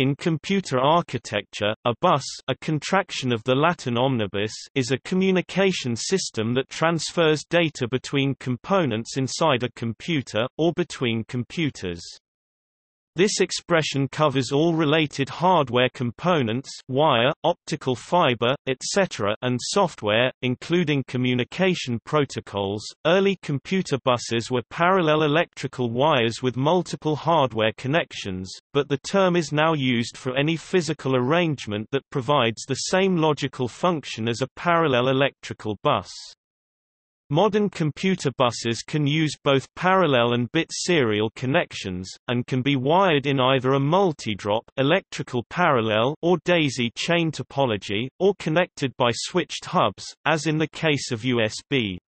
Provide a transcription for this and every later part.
In computer architecture, a bus a contraction of the Latin omnibus is a communication system that transfers data between components inside a computer, or between computers. This expression covers all related hardware components wire, optical fiber, etc. and software, including communication protocols. Early computer buses were parallel electrical wires with multiple hardware connections, but the term is now used for any physical arrangement that provides the same logical function as a parallel electrical bus. Modern computer buses can use both parallel and bit serial connections, and can be wired in either a multi-drop electrical parallel or daisy chain topology, or connected by switched hubs, as in the case of USB.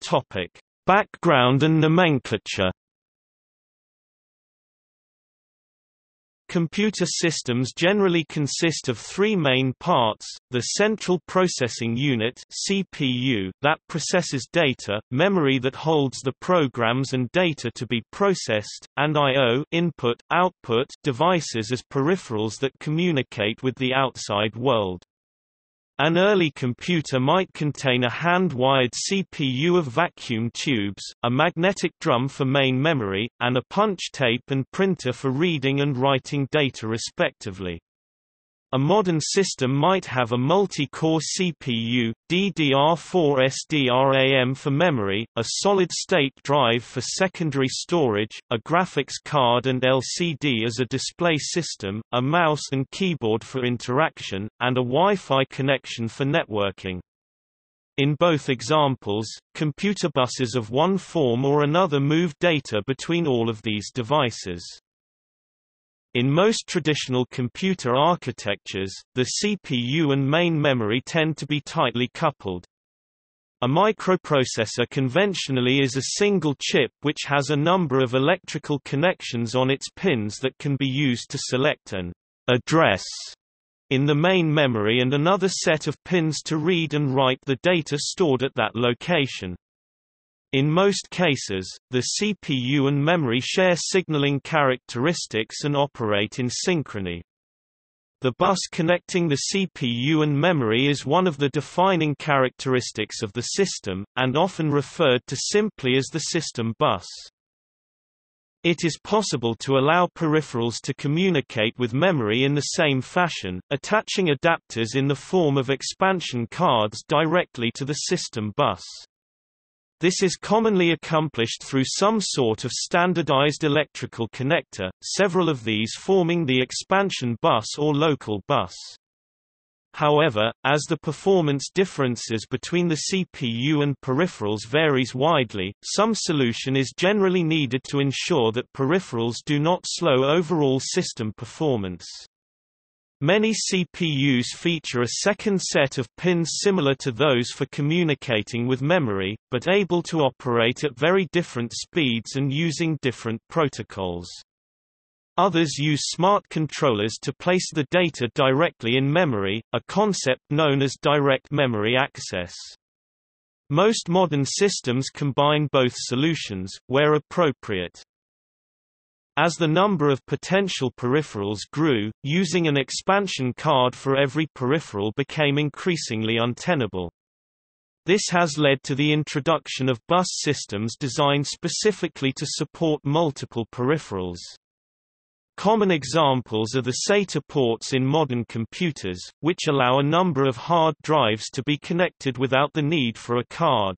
Topic: Background and nomenclature Computer systems generally consist of three main parts, the Central Processing Unit CPU that processes data, memory that holds the programs and data to be processed, and I.O. input, output devices as peripherals that communicate with the outside world. An early computer might contain a hand-wired CPU of vacuum tubes, a magnetic drum for main memory, and a punch tape and printer for reading and writing data respectively. A modern system might have a multi-core CPU, DDR4 SDRAM for memory, a solid-state drive for secondary storage, a graphics card and LCD as a display system, a mouse and keyboard for interaction, and a Wi-Fi connection for networking. In both examples, computer buses of one form or another move data between all of these devices. In most traditional computer architectures, the CPU and main memory tend to be tightly coupled. A microprocessor conventionally is a single chip which has a number of electrical connections on its pins that can be used to select an address in the main memory and another set of pins to read and write the data stored at that location. In most cases, the CPU and memory share signaling characteristics and operate in synchrony. The bus connecting the CPU and memory is one of the defining characteristics of the system, and often referred to simply as the system bus. It is possible to allow peripherals to communicate with memory in the same fashion, attaching adapters in the form of expansion cards directly to the system bus. This is commonly accomplished through some sort of standardized electrical connector, several of these forming the expansion bus or local bus. However, as the performance differences between the CPU and peripherals varies widely, some solution is generally needed to ensure that peripherals do not slow overall system performance. Many CPUs feature a second set of pins similar to those for communicating with memory, but able to operate at very different speeds and using different protocols. Others use smart controllers to place the data directly in memory, a concept known as direct memory access. Most modern systems combine both solutions, where appropriate. As the number of potential peripherals grew, using an expansion card for every peripheral became increasingly untenable. This has led to the introduction of bus systems designed specifically to support multiple peripherals. Common examples are the SATA ports in modern computers, which allow a number of hard drives to be connected without the need for a card.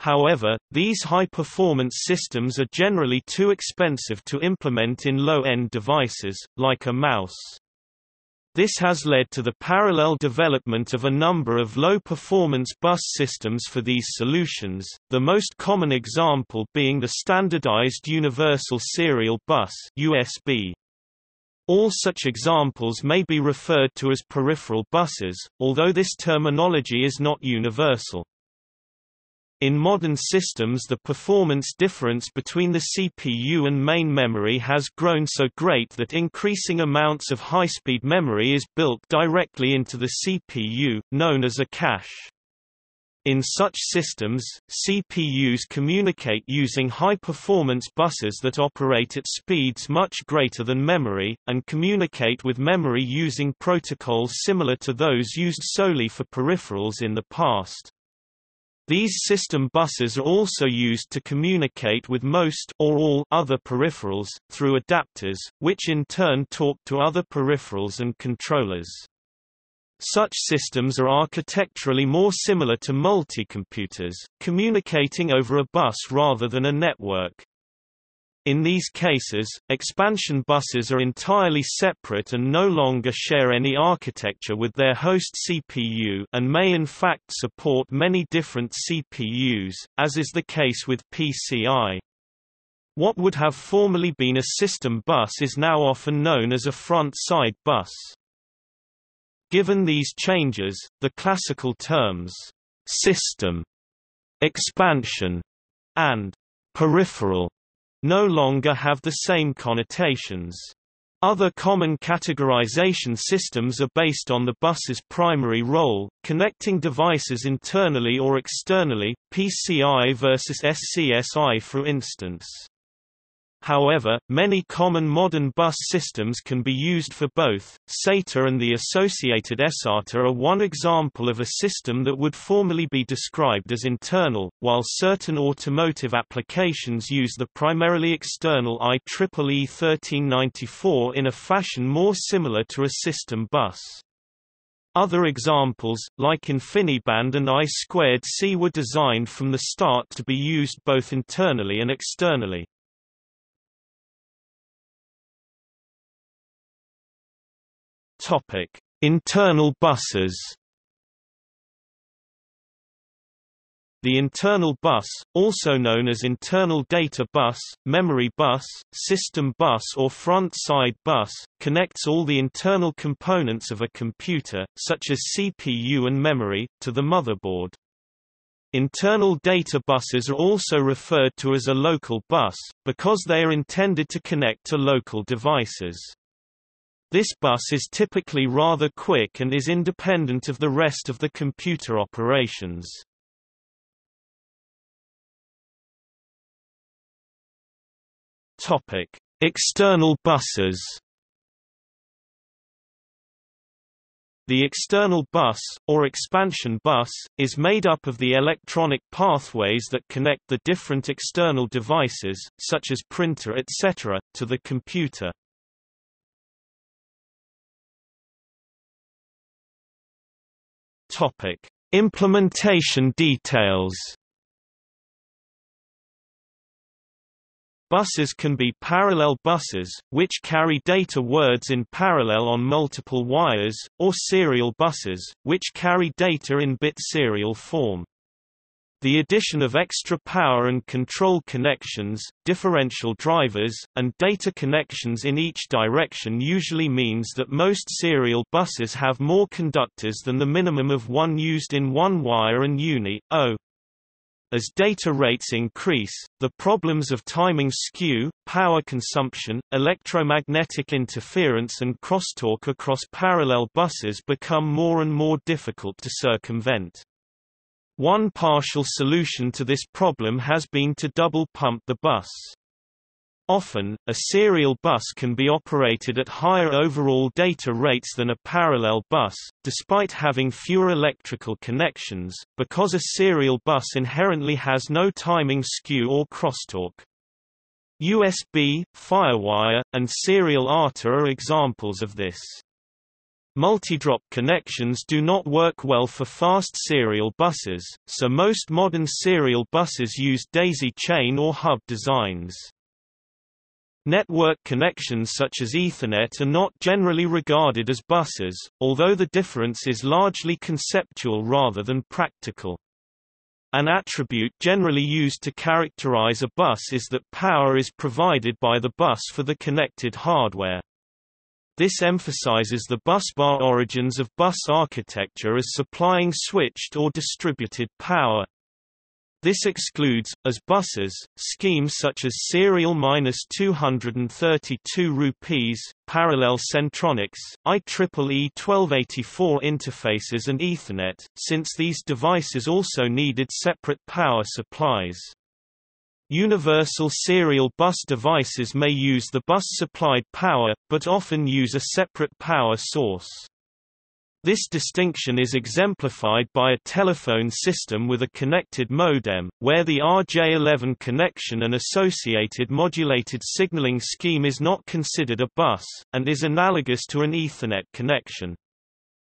However, these high-performance systems are generally too expensive to implement in low-end devices, like a mouse. This has led to the parallel development of a number of low-performance bus systems for these solutions, the most common example being the standardized Universal Serial Bus USB. All such examples may be referred to as peripheral buses, although this terminology is not universal. In modern systems the performance difference between the CPU and main memory has grown so great that increasing amounts of high-speed memory is built directly into the CPU, known as a cache. In such systems, CPUs communicate using high-performance buses that operate at speeds much greater than memory, and communicate with memory using protocols similar to those used solely for peripherals in the past. These system buses are also used to communicate with most or all other peripherals, through adapters, which in turn talk to other peripherals and controllers. Such systems are architecturally more similar to multi-computers, communicating over a bus rather than a network. In these cases, expansion buses are entirely separate and no longer share any architecture with their host CPU and may in fact support many different CPUs, as is the case with PCI. What would have formerly been a system bus is now often known as a front-side bus. Given these changes, the classical terms system, expansion, and peripheral no longer have the same connotations. Other common categorization systems are based on the bus's primary role, connecting devices internally or externally, PCI versus SCSI for instance. However, many common modern bus systems can be used for both. SATA and the associated eSATA are one example of a system that would formerly be described as internal, while certain automotive applications use the primarily external IEEE 1394 in a fashion more similar to a system bus. Other examples, like InfiniBand and I2C were designed from the start to be used both internally and externally. Topic: Internal buses. The internal bus, also known as internal data bus, memory bus, system bus or front-side bus, connects all the internal components of a computer, such as CPU and memory, to the motherboard. Internal data buses are also referred to as a local bus, because they are intended to connect to local devices. This bus is typically rather quick and is independent of the rest of the computer operations. Topic: External buses. The external bus, or expansion bus, is made up of the electronic pathways that connect the different external devices, such as printer etc., to the computer. Topic: Implementation details. Buses can be parallel buses, which carry data words in parallel on multiple wires, or serial buses, which carry data in bit serial form. The addition of extra power and control connections, differential drivers, and data connections in each direction usually means that most serial buses have more conductors than the minimum of one used in one wire and uni, O. As data rates increase, the problems of timing skew, power consumption, electromagnetic interference and crosstalk across parallel buses become more and more difficult to circumvent. One partial solution to this problem has been to double pump the bus. Often, a serial bus can be operated at higher overall data rates than a parallel bus, despite having fewer electrical connections, because a serial bus inherently has no timing skew or crosstalk. USB, Firewire, and serial ATA are examples of this. Multidrop connections do not work well for fast serial buses, so most modern serial buses use daisy chain or hub designs. Network connections such as Ethernet are not generally regarded as buses, although the difference is largely conceptual rather than practical. An attribute generally used to characterize a bus is that power is provided by the bus for the connected hardware. This emphasizes the busbar origins of bus architecture as supplying switched or distributed power. This excludes, as buses, schemes such as serial-232 rupees, parallel centronics, IEEE 1284 interfaces and Ethernet, since these devices also needed separate power supplies. Universal serial bus devices may use the bus-supplied power, but often use a separate power source. This distinction is exemplified by a telephone system with a connected modem, where the RJ11 connection and associated modulated signaling scheme is not considered a bus, and is analogous to an Ethernet connection.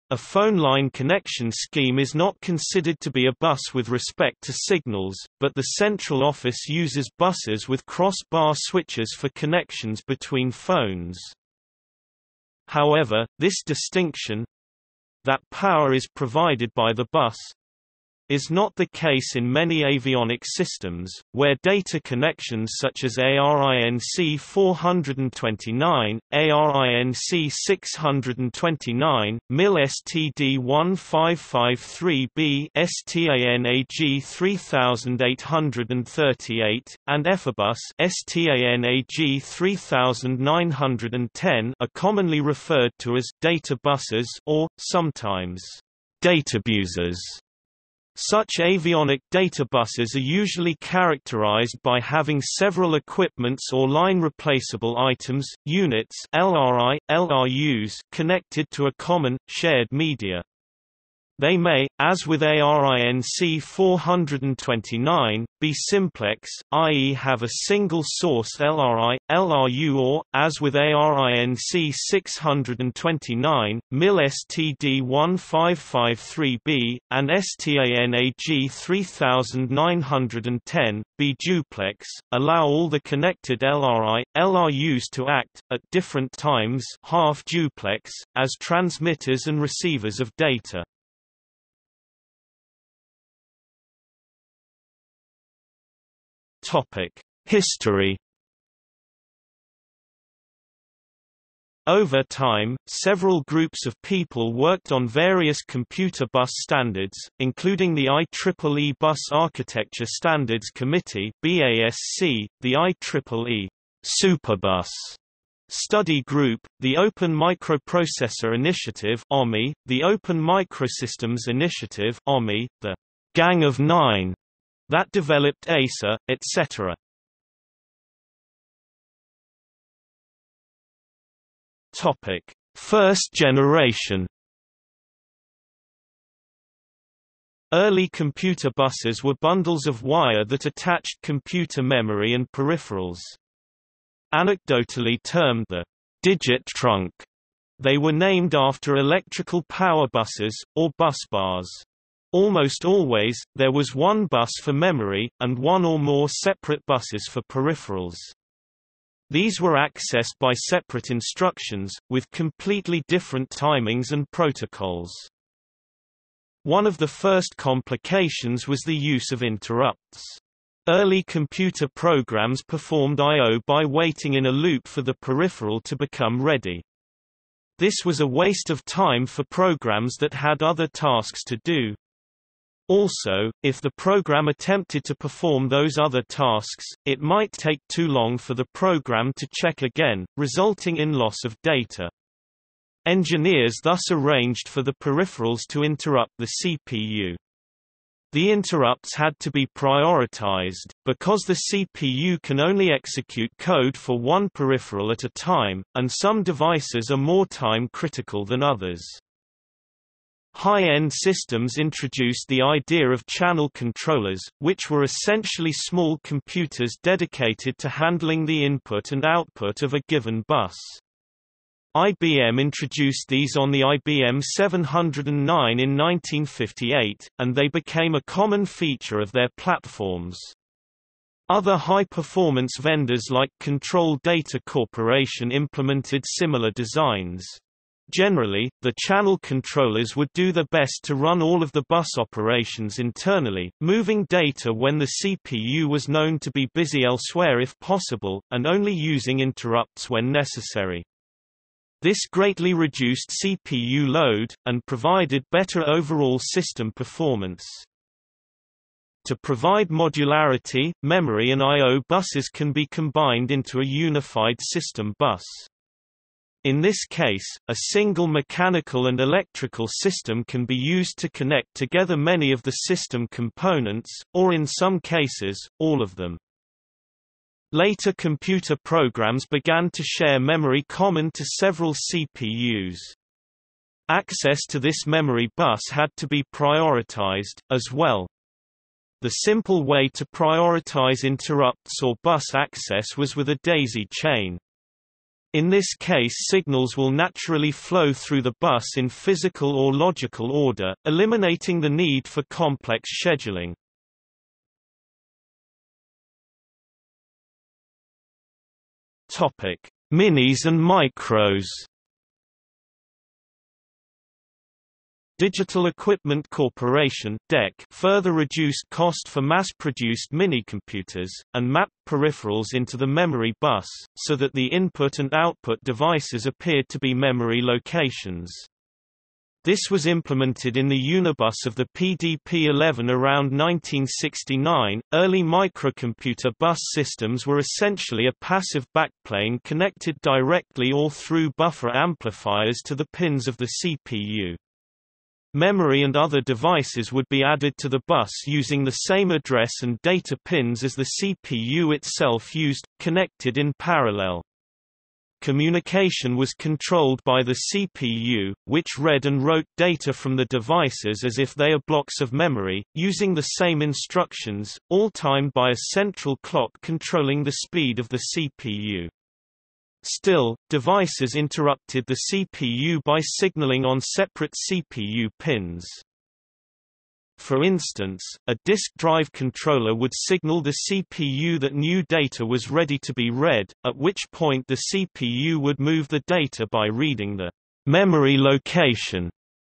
A phone line connection scheme is not considered to be a bus with respect to signals, but the central office uses buses with cross-bar switches for connections between phones. However, this distinction, that power is provided by the bus is not the case in many avionic systems, where data connections such as ARINC 429, ARINC 629, MIL STD 1553B STANAG 3838, and EFABUS STANAG 3910 are commonly referred to as data buses or, sometimes, databuses. Such avionic data buses are usually characterized by having several equipments or line replaceable items, units LRI, LRUs connected to a common, shared media. They may, as with ARINC 429, be simplex, i.e. have a single source LRI, LRU or, as with ARINC 629, MIL STD 1553B, and STANAG 3910, be duplex, allow all the connected LRI, LRUs to act, at different times half duplex, as transmitters and receivers of data. History. Over time, several groups of people worked on various computer bus standards, including the IEEE Bus Architecture Standards Committee (BASC), the IEEE Superbus Study Group, the Open Microprocessor Initiative (OMI), the Open Microsystems Initiative (OMI), the Gang of Nine that developed EISA, etc. Topic: First generation. Early computer buses were bundles of wire that attached computer memory and peripherals. Anecdotally termed the digit trunk, they were named after electrical power buses, or bus bars. Almost always, there was one bus for memory, and one or more separate buses for peripherals. These were accessed by separate instructions, with completely different timings and protocols. One of the first complications was the use of interrupts. Early computer programs performed I.O. by waiting in a loop for the peripheral to become ready. This was a waste of time for programs that had other tasks to do. Also, if the program attempted to perform those other tasks, it might take too long for the program to check again, resulting in loss of data. Engineers thus arranged for the peripherals to interrupt the CPU. The interrupts had to be prioritized, because the CPU can only execute code for one peripheral at a time, and some devices are more time critical than others. High-end systems introduced the idea of channel controllers, which were essentially small computers dedicated to handling the input and output of a given bus. IBM introduced these on the IBM 709 in 1958, and they became a common feature of their platforms. Other high-performance vendors like Control Data Corporation implemented similar designs. Generally, the channel controllers would do their best to run all of the bus operations internally, moving data when the CPU was known to be busy elsewhere if possible, and only using interrupts when necessary. This greatly reduced CPU load, and provided better overall system performance. To provide modularity, memory and I.O. buses can be combined into a unified system bus. In this case, a single mechanical and electrical system can be used to connect together many of the system components, or in some cases, all of them. Later computer programs began to share memory common to several CPUs. Access to this memory bus had to be prioritized, as well. The simple way to prioritize interrupts or bus access was with a daisy chain. In this case signals will naturally flow through the bus in physical or logical order, eliminating the need for complex scheduling. Minis and micros. Digital Equipment Corporation DEC further reduced cost for mass-produced minicomputers, and mapped peripherals into the memory bus, so that the input and output devices appeared to be memory locations. This was implemented in the Unibus of the PDP-11 around 1969. Early microcomputer bus systems were essentially a passive backplane connected directly or through buffer amplifiers to the pins of the CPU. Memory and other devices would be added to the bus using the same address and data pins as the CPU itself used, connected in parallel. Communication was controlled by the CPU, which read and wrote data from the devices as if they are blocks of memory, using the same instructions, all timed by a central clock controlling the speed of the CPU. Still, devices interrupted the CPU by signaling on separate CPU pins. For instance, a disk drive controller would signal the CPU that new data was ready to be read, at which point the CPU would move the data by reading the memory location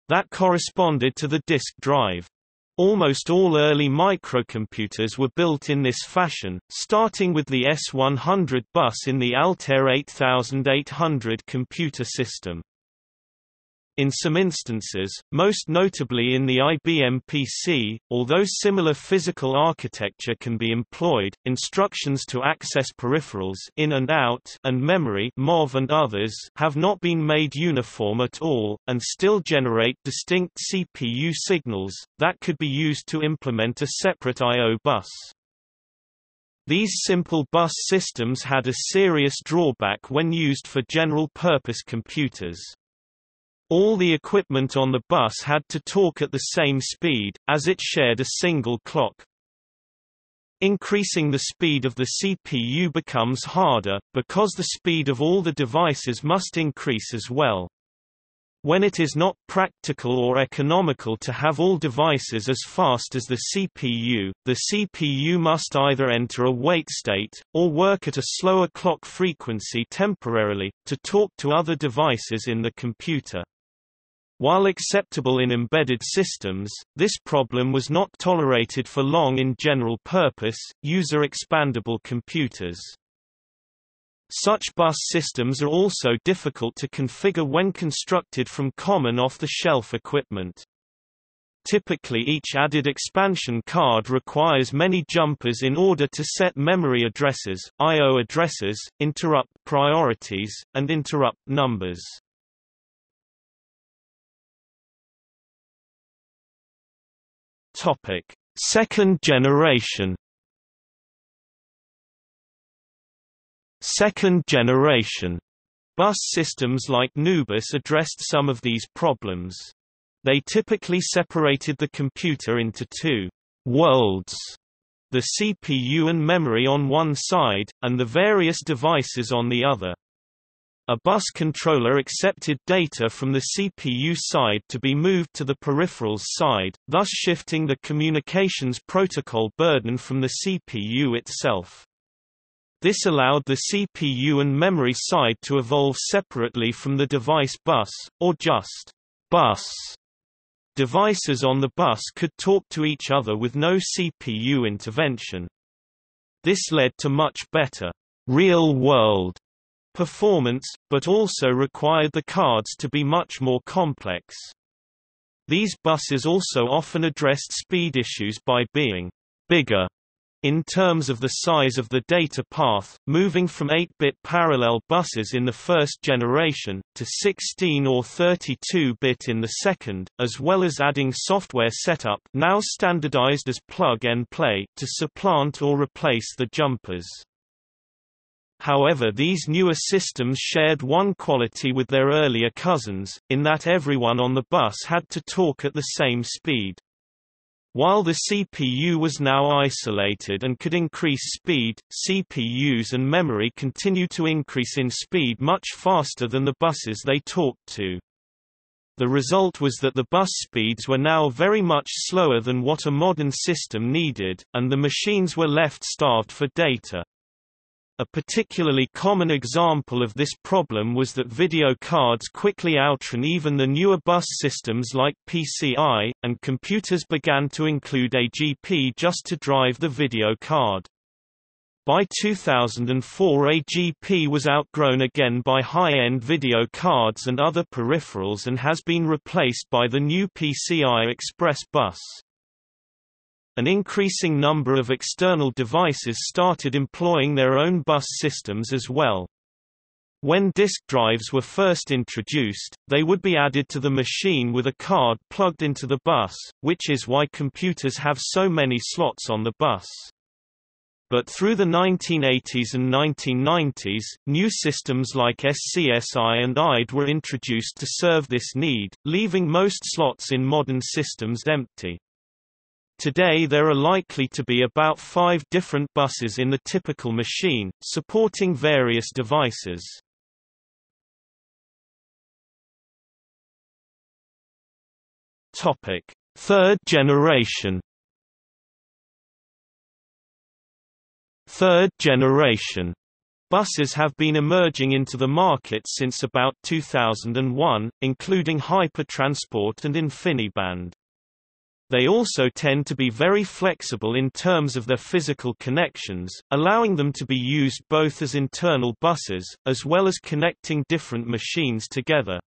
that corresponded to the disk drive. Almost all early microcomputers were built in this fashion, starting with the S100 bus in the Altair 8800 computer system. In some instances, most notably in the IBM PC, although similar physical architecture can be employed, instructions to access peripherals in and out and memory MOV and others have not been made uniform at all, and still generate distinct CPU signals, that could be used to implement a separate I.O. bus. These simple bus systems had a serious drawback when used for general-purpose computers. All the equipment on the bus had to talk at the same speed, as it shared a single clock. Increasing the speed of the CPU becomes harder, because the speed of all the devices must increase as well. When it is not practical or economical to have all devices as fast as the CPU, the CPU must either enter a wait state, or work at a slower clock frequency temporarily, to talk to other devices in the computer. While acceptable in embedded systems, this problem was not tolerated for long in general-purpose, user-expandable computers. Such bus systems are also difficult to configure when constructed from common off-the-shelf equipment. Typically each added expansion card requires many jumpers in order to set memory addresses, I.O. addresses, interrupt priorities, and interrupt numbers. Topic: Second generation. Second generation bus systems like Nubus addressed some of these problems. They typically separated the computer into two worlds, the CPU and memory on one side, and the various devices on the other. A bus controller accepted data from the CPU side to be moved to the peripherals side, thus shifting the communications protocol burden from the CPU itself. This allowed the CPU and memory side to evolve separately from the device bus, or just bus. Devices on the bus could talk to each other with no CPU intervention. This led to much better real-world performance, but also required the cards to be much more complex. These buses also often addressed speed issues by being bigger in terms of the size of the data path, moving from 8-bit parallel buses in the first generation, to 16 or 32-bit in the second, as well as adding software setup now standardized as plug-and-play to supplant or replace the jumpers. However these newer systems shared one quality with their earlier cousins, in that everyone on the bus had to talk at the same speed. While the CPU was now isolated and could increase speed, CPUs and memory continue to increase in speed much faster than the buses they talked to. The result was that the bus speeds were now very much slower than what a modern system needed, and the machines were left starved for data. A particularly common example of this problem was that video cards quickly outran even the newer bus systems like PCI, and computers began to include AGP just to drive the video card. By 2004 AGP was outgrown again by high-end video cards and other peripherals and has been replaced by the new PCI Express bus an increasing number of external devices started employing their own bus systems as well. When disk drives were first introduced, they would be added to the machine with a card plugged into the bus, which is why computers have so many slots on the bus. But through the 1980s and 1990s, new systems like SCSI and IDE were introduced to serve this need, leaving most slots in modern systems empty. Today there are likely to be about five different buses in the typical machine, supporting various devices. Third generation. Third generation buses have been emerging into the market since about 2001, including Hypertransport and InfiniBand. They also tend to be very flexible in terms of their physical connections, allowing them to be used both as internal buses, as well as connecting different machines together.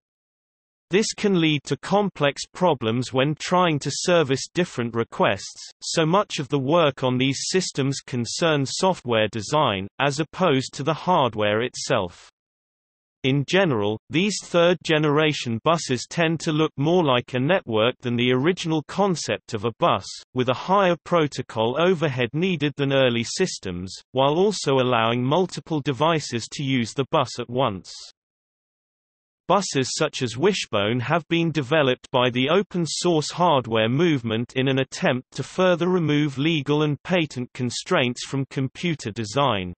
This can lead to complex problems when trying to service different requests, so much of the work on these systems concerns software design, as opposed to the hardware itself. In general, these third-generation buses tend to look more like a network than the original concept of a bus, with a higher protocol overhead needed than early systems, while also allowing multiple devices to use the bus at once. Buses such as Wishbone have been developed by the open-source hardware movement in an attempt to further remove legal and patent constraints from computer design.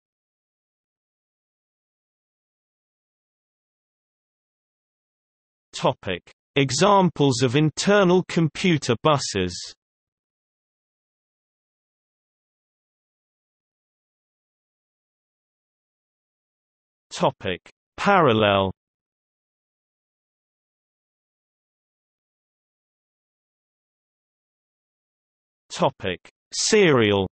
Topic: Examples of internal computer buses. Topic: Parallel. Topic: Serial.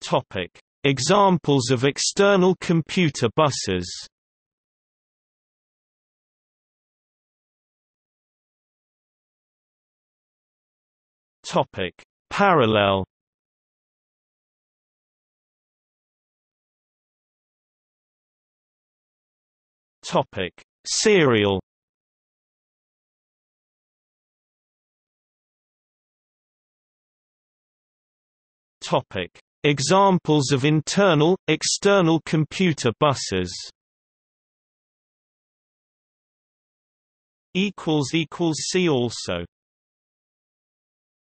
Topic: Examples of external computer buses Topic: Parallel. Topic: Serial. Topic: Examples of internal, external computer buses. See also